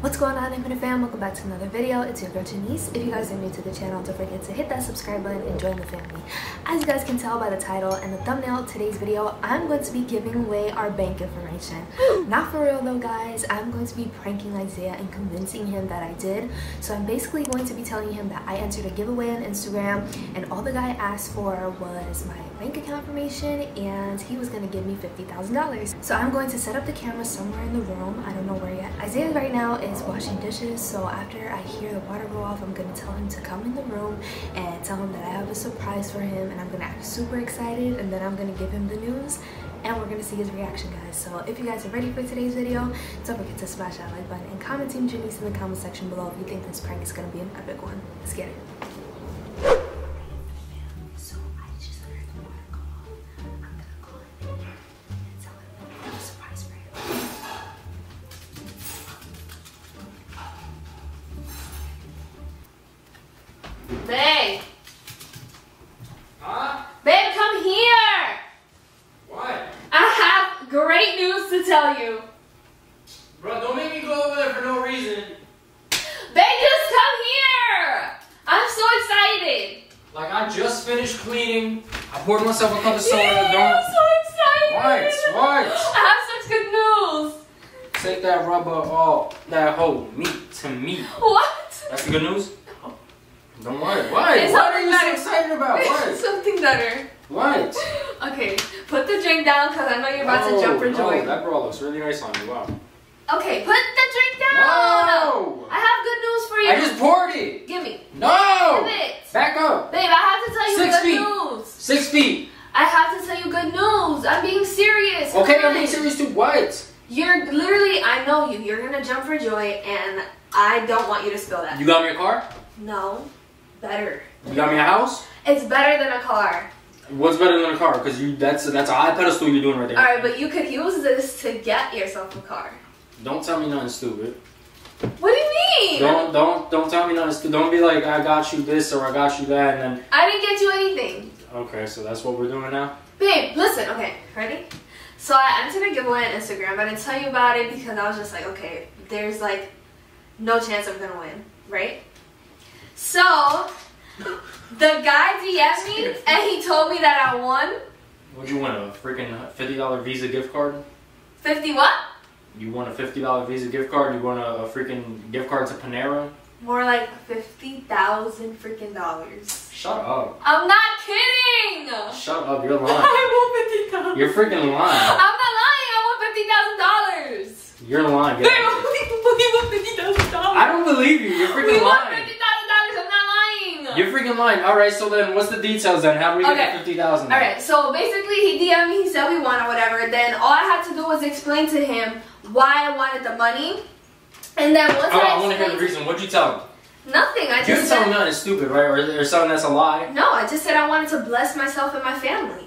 What's going on, Infinite fam? Welcome back to another video. It's your girl Janiece. If you guys are new to the channel, don't forget to hit that subscribe button and join the family. As you guys can tell by the title and the thumbnail of today's video, I'm going to be giving away our bank information. Not for real though, guys. I'm going to be pranking Isaiah and convincing him that I did. So I'm basically going to be telling him that I entered a giveaway on Instagram and all the guy asked for was my bank account information and he was going to give me $50,000. So I'm going to set up the camera somewhere in the room. I don't know where yet. Isaiah right now is washing dishes so after I hear the water go off I'm gonna tell him to come in the room and tell him that I have a surprise for him and I'm gonna act super excited and then I'm gonna give him the news and we're gonna see his reaction guys. So if you guys are ready for today's video don't forget to smash that like button and comment team Janiece in the comment section below if you think this prank is gonna be an epic one. Let's get it great news to tell you. Bro, don't make me go over there for no reason. Babe, just come here. I'm so excited. Like, I just finished cleaning. I poured myself a cup of soda. Yeah, don't. I'm so excited. What? What? I have such good news. Take that rubber off that whole meat to me. What? That's the good news? Don't worry. Why? It's what are you something so excited about? What? Something better. What? Okay, put the drink down because I know you're about oh, to jump oh, for joy. No, that bra looks really nice on you. Wow. Okay, put the drink down. No! I have good news for you. I just poured it. Give me. No! Give it. Back up. Babe, I have to tell you Six good feet. news. Six feet. I have to tell you good news. I'm being serious. Okay, Come I'm being serious too. What? You're literally, I know you. You're gonna jump for joy, and I don't want you to spill that. You got me a car? No, better. You got me a house? It's better than a car. What's better than a car? Because you that's that's a high pedestal you're doing right there. All right, but you could use this to get yourself a car. Don't tell me nothing stupid. What do you mean? Don't don't don't tell me nothing stupid. Don't be like I got you this or I got you that and then I didn't get you anything. okay, so that's what we're doing now. Babe, listen, okay, ready? So I entered a giveaway on Instagram. I didn't tell you about it because I was just like, okay, there's like no chance I'm gonna win, right? So the guy DM'd me and he told me that I won What'd you win? A freaking fifty dollar Visa gift card? 50 what? You won a fifty dollar Visa gift card. You won a, a freaking gift card to Panera. More like 50,000 freaking dollars. Shut up. I'm not kidding! Shut up. You're lying. I won 50,000. You're freaking lying. I'm not lying, I won $50,000. You're lying. Get I out of here. won $50,000. I don't believe you. You're We freaking won lying. $50,000, I'm not lying. You're freaking lying. All right. So then, what's the details then? How do we get Okay. the fifty thousand? All right, so basically he DM'd me, he said we won or whatever. Then all I had to do was explain to him why I wanted the money. And then once Oh, I, I want to hear the reason. What'd you tell him? Nothing. I just didn't tell him said nothing stupid, right? Or, or something that's a lie. no. I just said I wanted to bless myself and my family.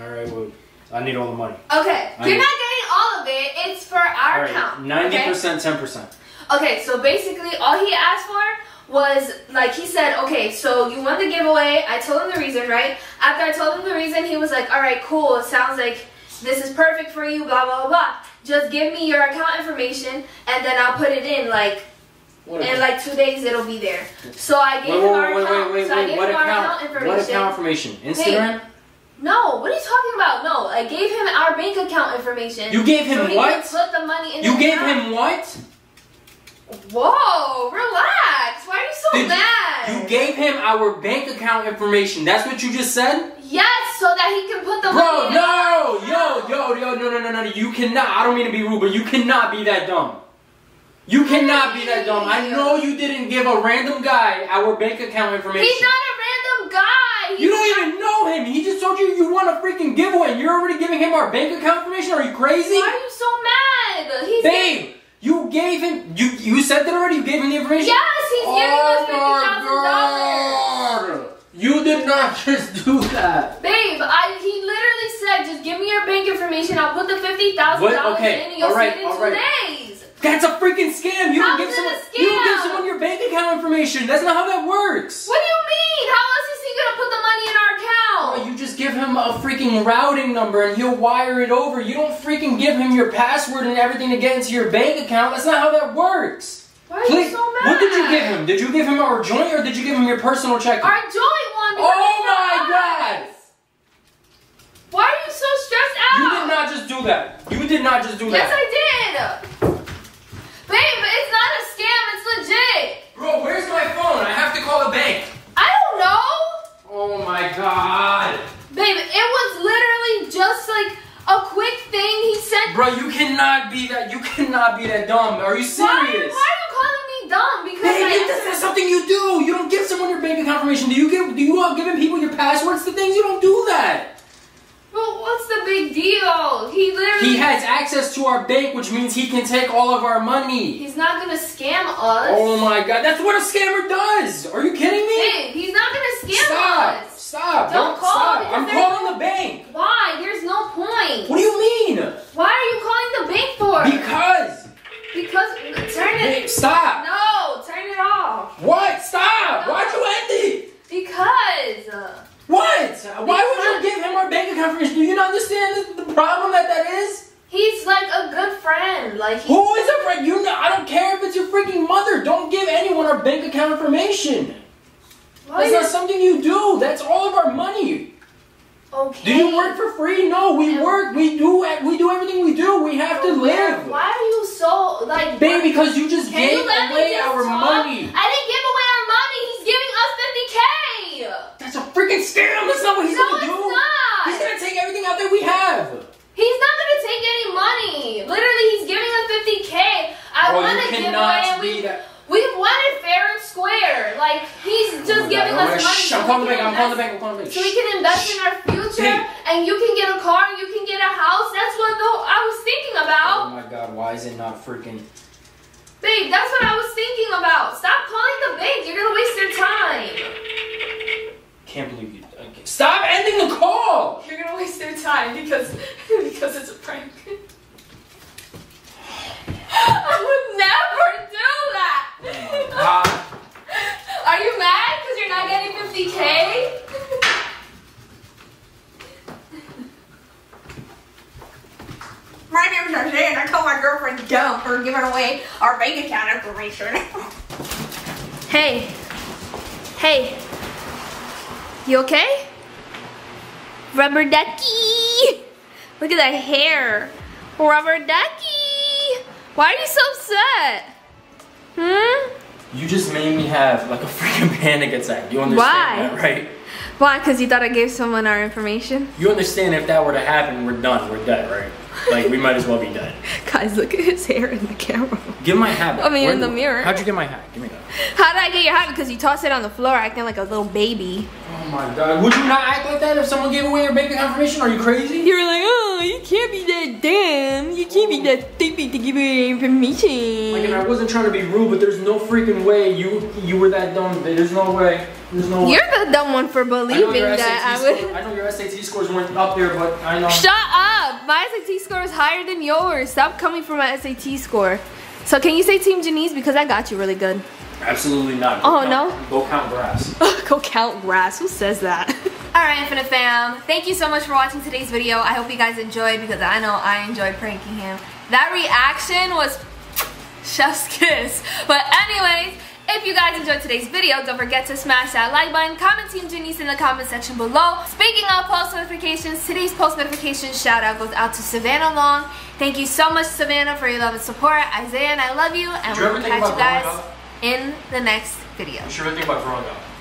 All right. Well, I need all the money. Okay, I you're know. not getting all of it. It's for our All right. account. Ninety okay? percent, ten percent. Okay, so basically all he asked for was like he said, okay, so you won the giveaway. I told him the reason, right? After I told him the reason, he was like, all right, cool. It sounds like this is perfect for you. Blah blah blah. blah. Just give me your account information, and then I'll put it in. Like in like two days, it'll be there. So I gave Wait, him our wait, account. wait, wait, so wait. What account? account information. What account information? Instagram. No, what are you talking about? No, I gave him our bank account information. You gave him so what? Put the money in. You gave account. him what? Whoa, relax. Why are you so Did- mad? You gave him our bank account information. That's what you just said, Yes, so that he can put the bro. No, yo, yo, yo, no, no, no, no. You cannot. I don't mean to be rude, but you cannot be that dumb. You cannot be that dumb. I know you didn't give a random guy our bank account information. He's not a random guy. You don't even know him. He just told you you won a freaking giveaway. and You're already giving him our bank account information. Are you crazy? Why are you so mad? He's Babe, you gave him. You you said that already. You gave him the information. Yes, he's giving us oh fifty thousand dollars. You did not just do that. Babe, I he literally said, just give me your bank information. I'll put the fifty thousand dollars Okay, in, and you'll alright, see it in two alright. days. That's a freaking scam. You How don't give someone. You don't give someone your bank account information. That's not how that works. What do you mean? How else is he gonna put the money in our You just give him a freaking routing number and he'll wire it over. You don't freaking give him your password and everything to get into your bank account. That's not how that works. Why are you Please, so mad? what did you give him? Did you give him our joint or did you give him your personal checking? Our joint one. Oh my God. Why are you so stressed out? You did not just do that. You did not just do Yes, that. Yes, I did. Babe, it's not a scam. It's legit. Bro, where's my phone? I have to call the bank. I don't know. Oh my god. Babe, it was literally just like a quick thing he sent. Bro, you cannot be that. You cannot be that dumb. Are you serious? why are you calling me dumb? Because Baby, I, this is something you do. You don't give someone your bank account information. Do you give? Do you uh, giving people your passwords to things? You don't do that. Well, what's the big deal? He literally. He has access to our bank, which means he can take all of our money. He's not gonna scam us. Oh my god, that's what a scammer does. Are you kidding me? Babe, he's not gonna scam Stop! us. Stop! Don't call stop! I'm calling the bank. Like Who is a friend? You know, I don't care if it's your freaking mother. Don't give anyone our bank account information. Why That's not something you do. That's all of our money. okay. Do you work for free? No, we work. We do. We do everything we do. We have to live. Why are you so like? Babe, because you just gave you away our talk? money. I didn't give away our money. He's giving us 50k. That's a freaking scam. That's not what he's no, gonna it's do. not. He's gonna take everything out that we have. He's not gonna take any money. Literally, he's giving us 50k. I Bro, want you to give cannot and be we that. we won it fair and square. Like he's oh just Oh giving God, us oh money. Shh, so I'm we calling the can bank. I'm calling the invest- bank. I'm calling the bank. So we can invest in our future, Hey. and you can get a car, and you can get a house. That's what the, I was thinking about. Oh my god, why is it not freaking? babe. That's what I was thinking about. Stop calling the bank. You're gonna waste your time. Can't believe you. okay. Stop ending the call. You're gonna waste your time because it's a prank. I would never do that. God. Are you mad because you're not getting 50k? My name is Jose and I call my girlfriend dumb for giving away our bank account information. Hey, hey, you okay? Rubber ducky, look at that hair. Rubber ducky, why are you so upset? Hmm? You just made me have like a freaking panic attack. You understand Why? that, right? Why? Because you thought I gave someone our information? You understand if that were to happen, we're done. We're dead, right? Like we might as well be dead. Guys, look at his hair in the camera. Give my hat. back. I mean, in the mirror. How'd you get my hat? Give me that. How did I get your hat? Because you tossed it on the floor acting like a little baby. Oh my god. Would you not act like that if someone gave away your bank information? Are you crazy? You're like, oh, you can't be that dumb. You can't be that stupid to give away information. Like, and I wasn't trying to be rude, but there's no freaking way you you were that dumb. There's no way. There's no way. You're the dumb one for believing that I would. score- I know your SAT scores weren't up there, but I know. Shut up! My SAT score is higher than yours. Stop coming for my SAT score. So can you say Team Janiece because I got you really good. Absolutely not. Oh, count, no? Go count grass. Go count grass. Who says that? Alright, Infinite Fam. Thank you so much for watching today's video. I hope you guys enjoyed because I know I enjoyed pranking him. That reaction was chef's kiss. But anyways, if you guys enjoyed today's video, don't forget to smash that like button, comment Team Janiece in the comment section below. Speaking of post notifications, today's post notification shout out goes out to Savannah Long. Thank you so much, Savannah, for your love and support. Isaiah and I love you, and we'll catch you guys up? In the next video. Think about growing up.